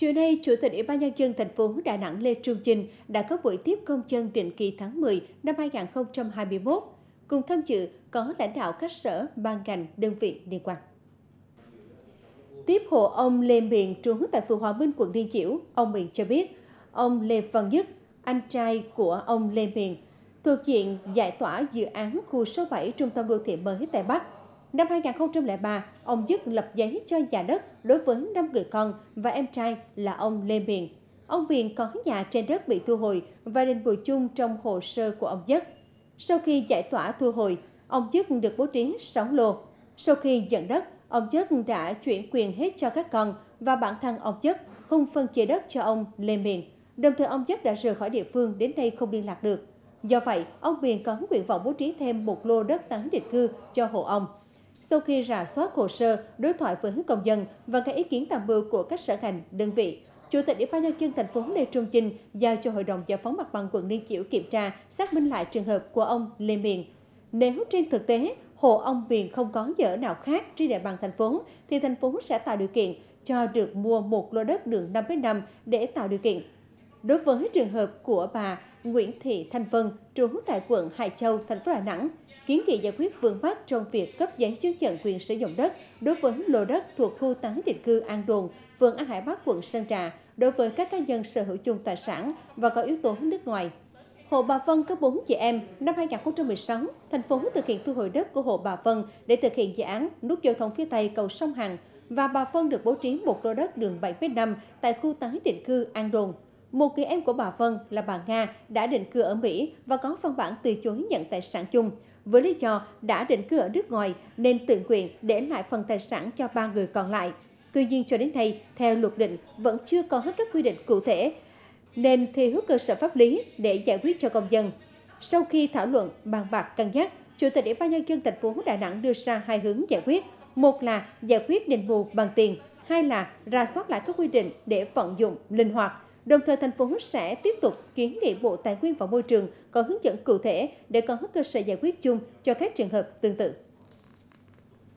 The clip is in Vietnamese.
Chiều nay, Chủ tịch Ủy ban nhân dân thành phố Đà Nẵng Lê Trung Chinh đã có buổi tiếp công dân định kỳ tháng 10 năm 2021. Cùng tham dự có lãnh đạo các sở, ban ngành, đơn vị liên quan. Tiếp hộ ông Lê Miền trú tại phường Hòa Minh, quận Liên Chiểu, ông Miền cho biết, ông Lê Văn Nhất, anh trai của ông Lê Miền, thuộc diện giải tỏa dự án khu số 7 Trung tâm đô thị mới Tây Bắc, Năm 2003, ông Dứt lập giấy cho nhà đất đối với 5 người con và em trai là ông Lê Miền. Ông Miền có nhà trên đất bị thu hồi và đền bù chung trong hồ sơ của ông Dứt. Sau khi giải tỏa thu hồi, ông Dứt được bố trí 6 lô. Sau khi nhận đất, ông Dứt đã chuyển quyền hết cho các con và bản thân ông Dứt không phân chia đất cho ông Lê Miền. Đồng thời ông Dứt đã rời khỏi địa phương đến nay không liên lạc được. Do vậy, ông Miền có nguyện vọng bố trí thêm một lô đất tái định cư cho hộ ông. Sau khi rà soát hồ sơ, đối thoại với công dân và các ý kiến tham mưu của các sở ngành, đơn vị, Chủ tịch Ủy ban nhân dân thành phố Lê Trung Chinh giao cho Hội đồng giải phóng mặt bằng quận Liên Chiểu kiểm tra, xác minh lại trường hợp của ông Lê Miền. Nếu trên thực tế hộ ông Miền không có dở nào khác trên địa bàn thành phố, thì thành phố sẽ tạo điều kiện cho được mua một lô đất đường 5 năm để tạo điều kiện. Đối với trường hợp của bà Nguyễn Thị Thanh Vân, trú tại quận Hải Châu, thành phố Đà Nẵng, kiến nghị giải quyết vướng mắc trong việc cấp giấy chứng nhận quyền sử dụng đất đối với lô đất thuộc khu tái định cư An Đồn, phường An Hải Bắc, quận Sơn Trà, đối với các cá nhân sở hữu chung tài sản và có yếu tố nước ngoài. Hộ bà Vân có 4 chị em. Năm 2016, thành phố thực hiện thu hồi đất của hộ bà Vân để thực hiện dự án nút giao thông phía Tây cầu sông Hằng và bà Vân được bố trí một lô đất đường 7 5 tại khu tái định cư An Đồn. Một người em của bà Vân là bà Nga đã định cư ở Mỹ và có văn bản từ chối nhận tài sản chung với lý do đã định cư ở nước ngoài nên tự nguyện để lại phần tài sản cho ba người còn lại. Tuy nhiên cho đến nay, theo luật định vẫn chưa có hết các quy định cụ thể, nên thiếu cơ sở pháp lý để giải quyết cho công dân. Sau khi thảo luận, bàn bạc cân nhắc, Chủ tịch Ủy ban nhân dân thành phố Đà Nẵng đưa ra hai hướng giải quyết. Một là giải quyết đền bù bằng tiền, hai là ra soát lại các quy định để vận dụng linh hoạt Đồng thời, thành phố sẽ tiếp tục kiến nghị Bộ Tài nguyên và Môi trường có hướng dẫn cụ thể để có cơ sở giải quyết chung cho các trường hợp tương tự.